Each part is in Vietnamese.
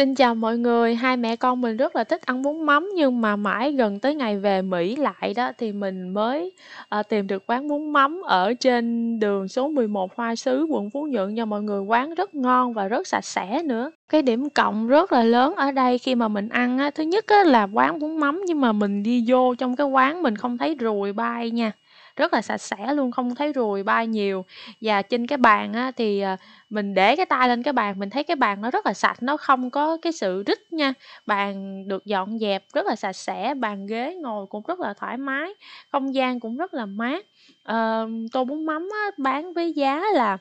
Xin chào mọi người, hai mẹ con mình rất là thích ăn bún mắm nhưng mà mãi gần tới ngày về Mỹ lại đó thì mình mới, à, tìm được quán bún mắm ở trên đường số 11 Hoa Sứ, quận Phú Nhuận nha mọi người. Quán rất ngon và rất sạch sẽ nữa. Cái điểm cộng rất là lớn ở đây khi mà mình ăn á, thứ nhất á là quán bún mắm nhưng mà mình đi vô trong cái quán mình không thấy ruồi bay nha rất là sạch sẽ luôn, không thấy ruồi bay nhiều. Và trên cái bàn á thì, ờ, mình để cái tay lên cái bàn, mình thấy cái bàn nó rất là sạch, nó không có cái sự rít nha. Bàn được dọn dẹp rất là sạch sẽ, bàn ghế ngồi cũng rất là thoải mái, không gian cũng rất là mát. à, tô bún mắm á, bán với giá là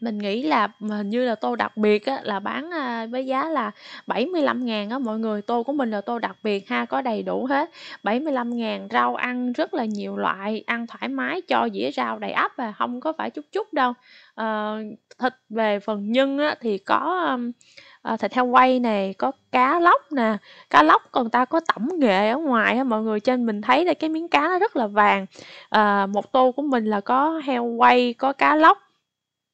mình nghĩ là hình như là tô đặc biệt á, là bán, à, với giá là 75.000 á mọi người. Tô của mình là tô đặc biệt ha, có đầy đủ hết, 75.000, rau ăn rất là nhiều loại, ăn thoải mái, cho dĩa rau đầy ắp à, không có phải chút chút đâu. à, thịt về phần nhân á thì có, um, à, thịt heo quay nè, có cá lóc nè, cá lóc còn ta có tẩm nghệ ở ngoài á mọi người, trên mình thấy là cái miếng cá nó rất là vàng. à, một tô của mình là có heo quay, có cá lóc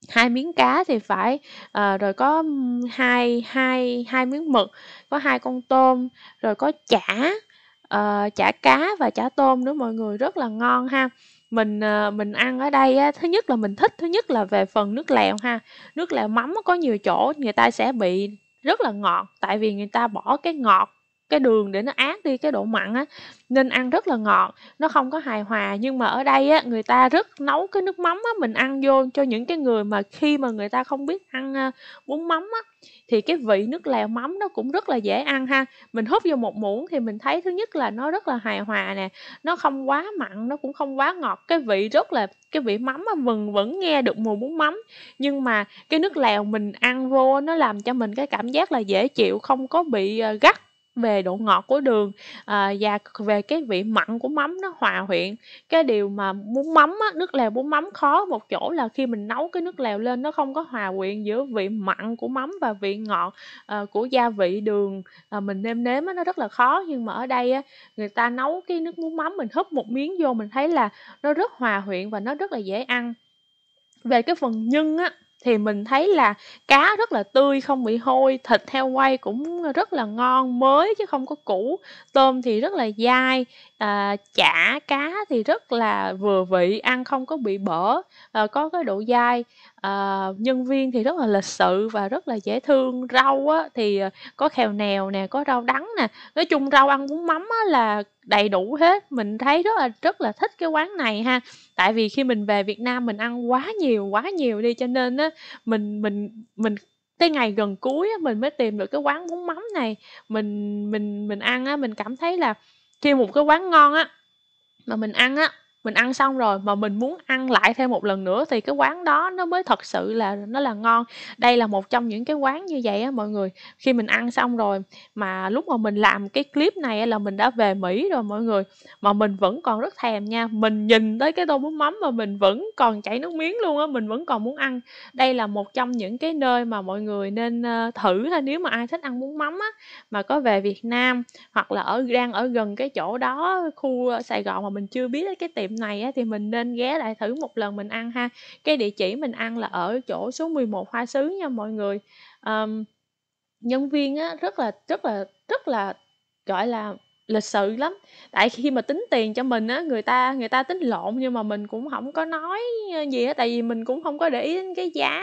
hai miếng cá thì phải, ờ, rồi có, hai hai hai miếng mực, có hai con tôm, rồi có chả, ờ, chả cá và chả tôm nữa mọi người, rất là ngon ha. Mình, ờ, mình ăn ở đây á, thứ nhất là mình thích thứ nhất là về phần nước lèo ha, nước lèo mắm có nhiều chỗ người ta sẽ bị rất là ngọt, tại vì người ta bỏ cái ngọt cái đường để nó át đi cái độ mặn á, nên ăn rất là ngọt, nó không có hài hòa. Nhưng mà ở đây á, người ta rất nấu cái nước mắm á, mình ăn vô cho những cái người mà khi mà người ta không biết ăn, ờ, bún mắm á, thì cái vị nước lèo mắm nó cũng rất là dễ ăn ha. Mình húp vô một muỗng thì mình thấy thứ nhất là nó rất là hài hòa nè, nó không quá mặn, nó cũng không quá ngọt, cái vị rất là cái vị mắm á, mình vẫn nghe được mùi bún mắm. Nhưng mà cái nước lèo mình ăn vô nó làm cho mình cái cảm giác là dễ chịu, không có bị, ờ, gắt về độ ngọt của đường, à, và về cái vị mặn của mắm nó hòa quyện. Cái điều mà bún mắm á, nước lèo bún mắm khó một chỗ là khi mình nấu cái nước lèo lên nó không có hòa quyện giữa vị mặn của mắm và vị ngọt, à, của gia vị đường, à, mình nêm nếm á, nó rất là khó. Nhưng mà ở đây á, người ta nấu cái nước bún mắm mình húp một miếng vô mình thấy là nó rất hòa quyện và nó rất là dễ ăn. Về cái phần nhân á, thì mình thấy là cá rất là tươi, không bị hôi, thịt heo quay cũng rất là ngon, mới chứ không có cũ, tôm thì rất là dai, à, chả cá thì rất là vừa vị, ăn không có bị bở, à, có cái độ dai. à, nhân viên thì rất là lịch sự và rất là dễ thương. Rau á thì, có khèo nèo nè, có rau đắng nè, nói chung rau ăn bún mắm á là đầy đủ hết. Mình thấy rất là rất là thích cái quán này ha, tại vì khi mình về Việt Nam mình ăn quá nhiều, quá nhiều đi, cho nên á mình mình mình cái ngày gần cuối á mình mới tìm được cái quán bún mắm này. Mình mình mình ăn á, mình cảm thấy là khi một cái quán ngon á, mà mình ăn á, mình ăn xong rồi mà mình muốn ăn lại thêm một lần nữa thì cái quán đó nó mới thật sự là nó là ngon. Đây là một trong những cái quán như vậy á mọi người. Khi mình ăn xong rồi, mà lúc mà mình làm cái clip này á là mình đã về Mỹ rồi mọi người, mà mình vẫn còn rất thèm nha. Mình nhìn tới cái tô bún mắm mà mình vẫn còn chảy nước miếng luôn á, mình vẫn còn muốn ăn. Đây là một trong những cái nơi mà mọi người nên, ờ, thử là nếu mà ai thích ăn bún mắm á, mà có về Việt Nam hoặc là ở đang ở gần cái chỗ đó, khu, Sài Gòn mà mình chưa biết cái tiệm này á thì mình nên ghé lại thử một lần mình ăn ha. Cái địa chỉ mình ăn là ở chỗ số 11 Hoa Sứ nha mọi người. Um, nhân viên á rất là rất là rất là, gọi là, lịch sự lắm, tại khi mà tính tiền cho mình á, người ta người ta tính lộn nhưng mà mình cũng không có nói, gì á, tại vì mình cũng không có để ý đến cái giá,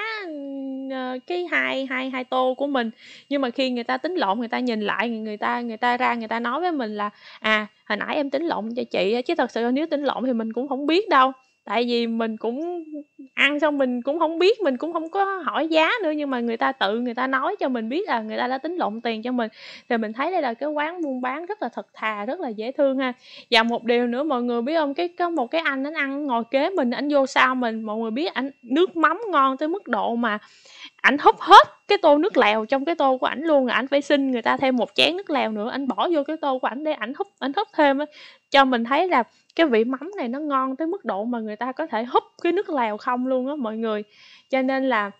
Ờ, cái hai hai hai tô của mình. Nhưng mà khi người ta tính lộn, người ta nhìn lại, người ta người ta ra người ta nói với mình là "À, hồi nãy em tính lộn cho chị. Chứ thật sự nếu tính lộn thì mình cũng không biết đâu, tại vì mình cũng ăn xong mình cũng không biết, mình cũng không có hỏi giá nữa, nhưng mà người ta tự người ta nói cho mình biết là người ta đã tính lộn tiền cho mình. Thì mình thấy đây là cái quán buôn bán rất là thật thà, rất là dễ thương ha. Và một điều nữa mọi người biết không Cái có một cái anh anh ăn ngồi kế mình, ảnh vô sau mình, mọi người biết ảnh nước mắm ngon tới mức độ mà ảnh húp hết cái tô nước lèo trong cái tô của ảnh luôn, rồi ảnh phải xin người ta thêm một chén nước lèo nữa, ảnh bỏ vô cái tô của ảnh để ảnh húp ảnh húp thêm á, cho mình thấy là cái vị mắm này nó ngon tới mức độ mà người ta có thể húp cái nước lèo không luôn á mọi người. Cho nên là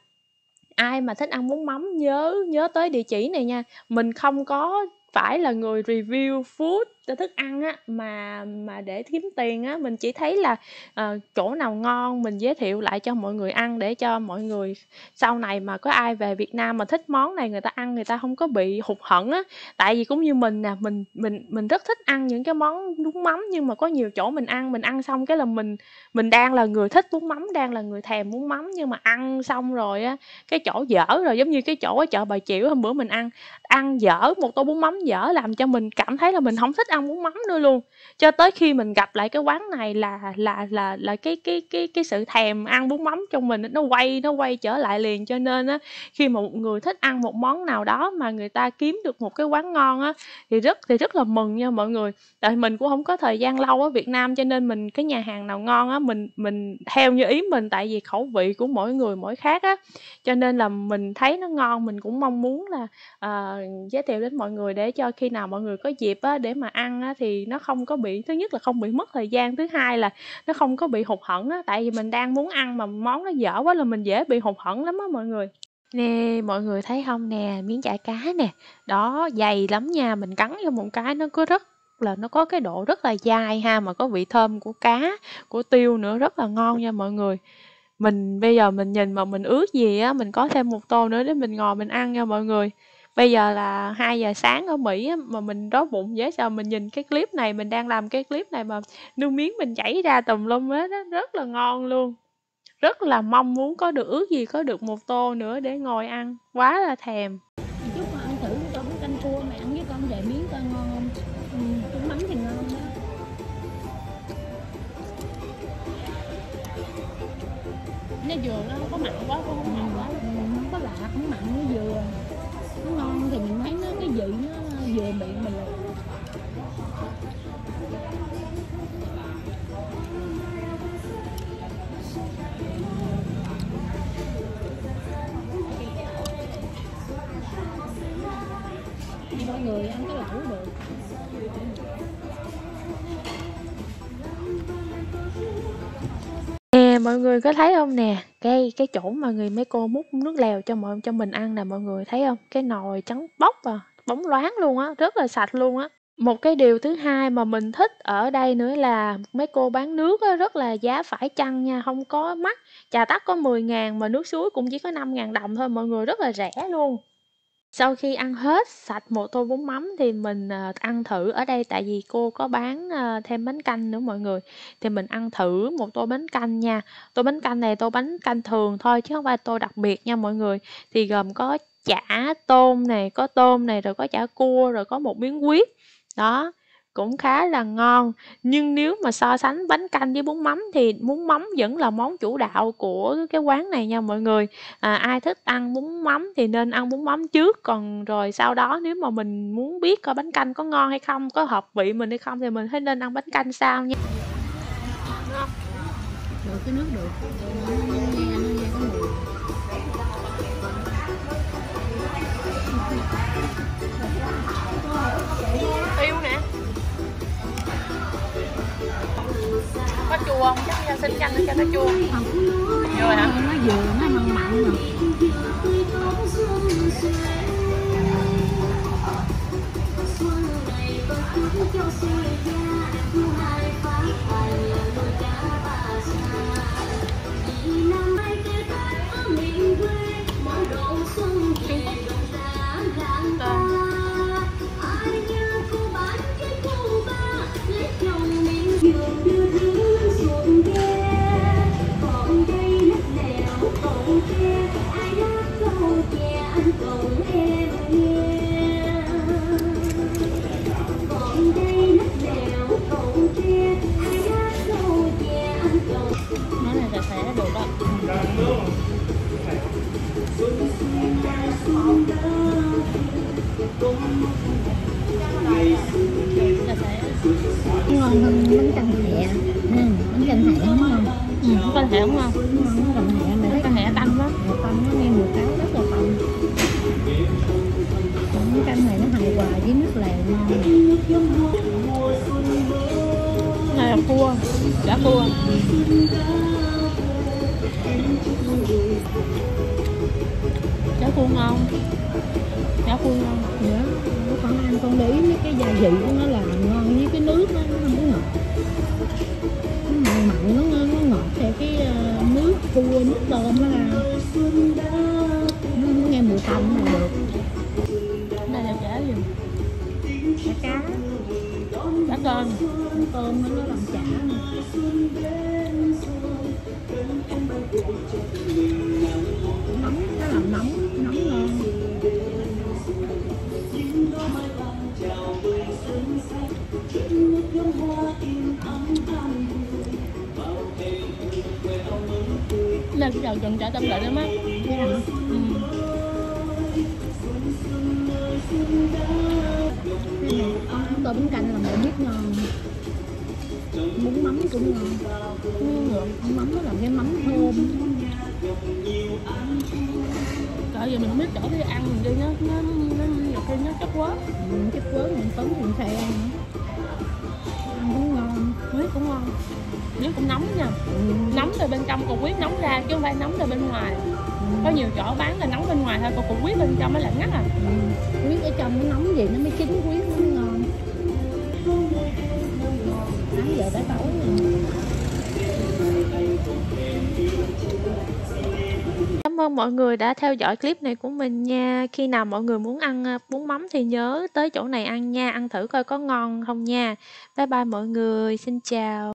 ai mà thích ăn bún mắm nhớ nhớ tới địa chỉ này nha. Mình không có phải là người review food, thức ăn á, mà mà để kiếm tiền á, mình chỉ thấy là, ờ, chỗ nào ngon mình giới thiệu lại cho mọi người ăn để cho mọi người sau này mà có ai về Việt Nam mà thích món này người ta ăn người ta không có bị hụt hẫng á. Tại vì cũng như mình nè, mình mình mình rất thích ăn những cái món bún mắm nhưng mà có nhiều chỗ mình ăn, mình ăn xong cái là mình mình đang là người thích bún mắm, đang là người thèm bún mắm nhưng mà ăn xong rồi á, cái chỗ dở rồi, giống như cái chỗ ở chợ Bà Chiểu hôm bữa mình ăn, ăn dở, một tô bún mắm dở làm cho mình cảm thấy là mình không thích ăn bún mắm nữa luôn. Cho tới khi mình gặp lại cái quán này là là là là cái cái cái cái sự thèm ăn bún mắm trong mình nó quay nó quay trở lại liền. Cho nên á, khi mà một người thích ăn một món nào đó mà người ta kiếm được một cái quán ngon á, thì rất thì rất là mừng nha mọi người. Tại mình cũng không có thời gian lâu ở Việt Nam cho nên mình cái nhà hàng nào ngon á, mình mình theo như ý mình, tại vì khẩu vị của mỗi người mỗi khác á. Cho nên là mình thấy nó ngon, mình cũng mong muốn là, uh, giới thiệu đến mọi người để cho khi nào mọi người có dịp á, để mà ăn á, thì nó không có bị thứ nhất là không bị mất thời gian, thứ hai là nó không có bị hụt hẫng á. Tại vì mình đang muốn ăn mà món nó dở quá là mình dễ bị hụt hẫng lắm á mọi người. Nè, mọi người thấy không nè, miếng chả cá nè, đó, dày lắm nha, mình cắn vô một cái nó có rất là nó có cái độ rất là dai ha, mà có vị thơm của cá, của tiêu nữa, rất là ngon nha mọi người. Mình bây giờ mình nhìn mà mình ước gì á, mình có thêm một tô nữa để mình ngồi mình ăn nha mọi người. Bây giờ là hai giờ sáng ở Mỹ á, mà mình đói bụng dễ sợ, mình nhìn cái clip này, mình đang làm cái clip này mà nước miếng mình chảy ra tùm lum hết á, rất là ngon luôn. Rất là mong muốn có được ước gì có được một tô nữa để ngồi ăn, quá là thèm. Chút mà ăn thử tô bún canh cua mẹ ăn với con vài miếng coi ngon không? Ừ, bún mắm thì ngon đó. Nó vừa đó? Nè, mọi người có thấy hông nè? Cái cái chỗ mà người mấy cô múc nước lèo cho mọi cho mình ăn nè, mọi người thấy hông? Cái nồi trắng bóc à, bóng loáng luôn á, rất là sạch luôn á. Một cái điều thứ hai mà mình thích ở đây nữa là mấy cô bán nước á, rất là giá phải chăng nha, hông có mắc. Trà tắc có 10.000 mà nước suối cũng chỉ có 5.000 đồng thôi mọi người, rất là rẻ luôn. Sau khi ăn hết sạch một tô bún mắm thì mình, ờ, ăn thử ở đây tại vì cô có bán, ờ, thêm bánh canh nữa mọi người, thì mình ăn thử một tô bánh canh nha. Tô bánh canh này tô bánh canh thường thôi chứ hông phải tô đặc biệt nha mọi người, thì gồm có chả tôm nè, có tôm nè, rồi có chả cua, rồi có một miếng huyết. Đó, cũng khá là ngon. Nhưng nếu mà so sánh bánh canh với bún mắm thì bún mắm vẫn là món chủ đạo của cái quán này nha mọi người. À, ai thích ăn bún mắm thì nên ăn bún mắm trước, còn rồi sau đó nếu mà mình muốn biết coi bánh canh có ngon hay không, có hợp vị mình hay không thì mình hãy nên ăn bánh canh sau nha. Được cái nước được, xin cho Ngon hơn bánh canh hẹ. Ừ, bánh canh hẹ nó ngon. Ừ, bánh canh hẹ cũng ngon. Ngon, bánh canh hẹ này. Bánh canh hẹ tanh quá. Tanh nó nghe mùi cáo rất là tanh. Bánh canh này nó hài hòa với nước lèo ngon. Này là cua, chả cua. Chả cua ngon cả khuôn ngon nữa nó con ăn con để ý mấy cái gia vị của nó là ngon với cái nước nó, nó không có ngọt. Nó mặn mặn nó, nó ngọt. Theo cái ờ, nước cua nước tôm đó là nó nghe mùi tôm là được. Đây là chả gì chả cá. Cá cơm tôm nó là đây cái đầu gần chả tâm lại lắm á ừ. Tô bánh canh là mẹ biết ngon bún mắm cũng ngon bún mắm nó làm cái mắm thơm cỡ giờ mình không biết chỗ đi ăn mình đi nó nó nó nhiều khi nó chất quá ừ, cái quớ mình tấn mình xe ăn huyết cũng ngon huyết cũng nóng nha ừ. nóng từ bên trong còn huyết nóng ra, chứ không phải nóng từ bên ngoài ừ. có nhiều chỗ bán là nóng bên ngoài thôi, còn cục huyết bên trong mới lạnh ngắt à ừ. huyết ở trong nó nóng gì nó mới chín, huyết nó mới ngon 8 giờ tới tối ơn mọi người đã theo dõi clip này của mình nha. Khi nào mọi người muốn ăn à, bún mắm thì nhớ tới chỗ này ăn nha, ăn thử coi có ngon không nha. Bye bye mọi người, xin chào.